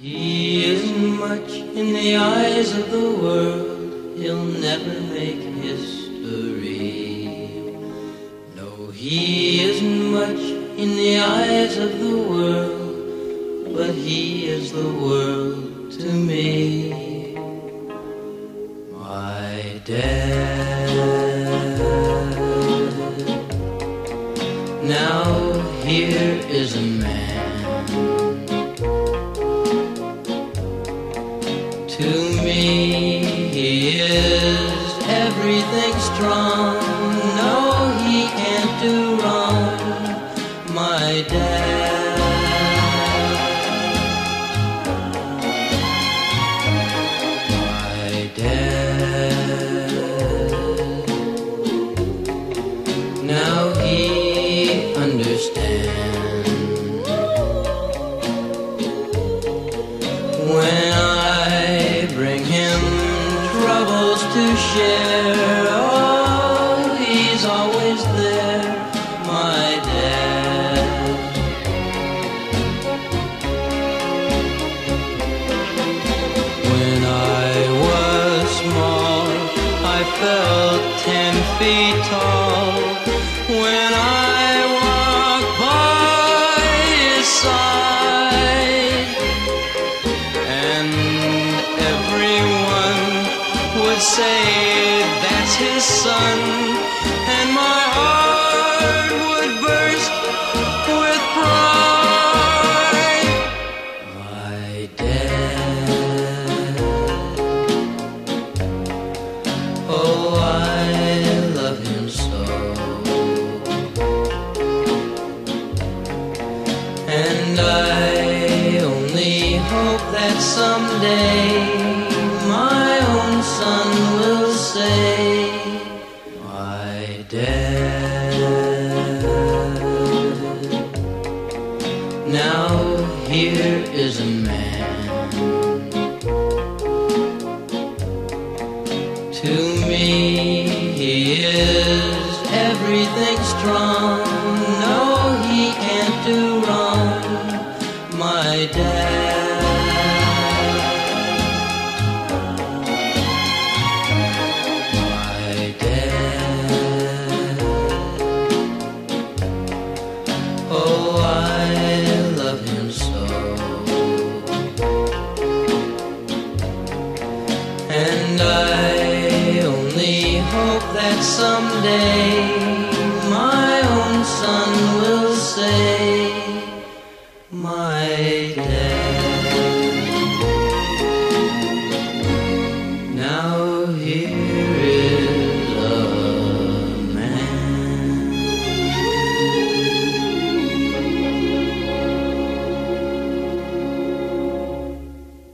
He isn't much in the eyes of the world. He'll never make history. No, he isn't much in the eyes of the world, but he is the world to me. My dad. Now here is a man. Strong. No, he can't do wrong. My dad. My dad. Now he understands. When I bring him troubles to share, felt ten feet tall. When I walked by his side, and everyone would say that's his son, and my that someday my own son will say, My dad. Now here is a man. To me, he is everything strong. And I only hope that someday my own son will say, My dad. Now here is a man.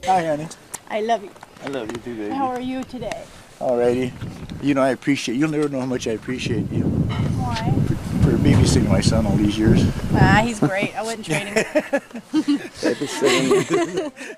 Hi, honey. I love you. I love you too, baby. How are you today? Alrighty. You know, I appreciate, you'll never know how much I appreciate you Why? for babysitting my son all these years. Ah, he's great. I wouldn't trade him. Type of thing.